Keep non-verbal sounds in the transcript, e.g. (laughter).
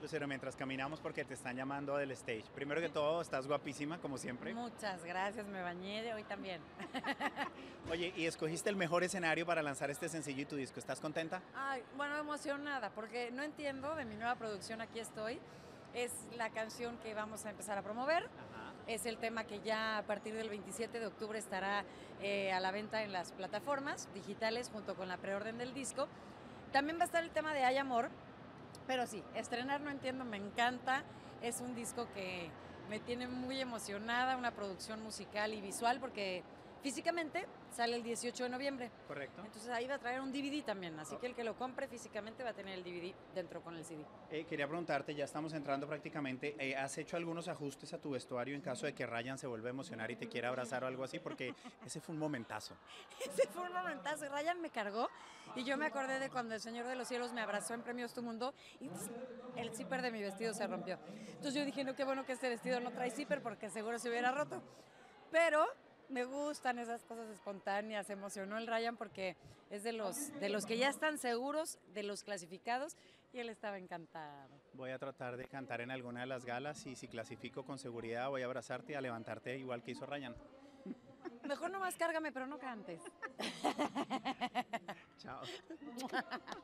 Lucero, mientras caminamos porque te están llamando del stage. Primero que todo, estás guapísima, como siempre. Muchas gracias, me bañé de hoy también. (laughs) Oye, y escogiste el mejor escenario para lanzar este sencillo y tu disco. ¿Estás contenta? Ay, bueno, emocionada, porque no entiendo de mi nueva producción Aquí estoy. Es la canción que vamos a empezar a promover. Ajá. Es el tema que ya a partir del 27 de octubre estará eh, a la venta en las plataformas digitales junto con la preorden del disco. También va a estar el tema de Hay Amor, pero sí, estrenar no entiendo, me encanta. Es un disco que me tiene muy emocionada, una producción musical y visual, porque físicamente sale el 18 de noviembre. Correcto. Entonces ahí va a traer un DVD también, así que el que lo compre físicamente va a tener el DVD dentro con el CD. Eh, quería preguntarte, ya estamos entrando prácticamente, eh, ¿has hecho algunos ajustes a tu vestuario en caso de que Ryan se vuelva a emocionar y te quiera abrazar o algo así? Porque (laughs) ese fue un momentazo. Ese fue un momentazo. Ryan me cargó y yo me acordé de cuando el Señor de los Cielos me abrazó en Premios Tu Mundo y tss, el zipper de mi vestido se rompió. Entonces yo dije, no, qué bueno que este vestido no trae zipper porque seguro se hubiera roto. Pero me gustan esas cosas espontáneas. Se emocionó el Ryan porque es de los, de los que ya están seguros, de los clasificados y él estaba encantado. Voy a tratar de cantar en alguna de las galas y si clasifico con seguridad voy a abrazarte y a levantarte igual que hizo Ryan. Mejor nomás cárgame, pero no cantes. (laughs) Chao. (laughs)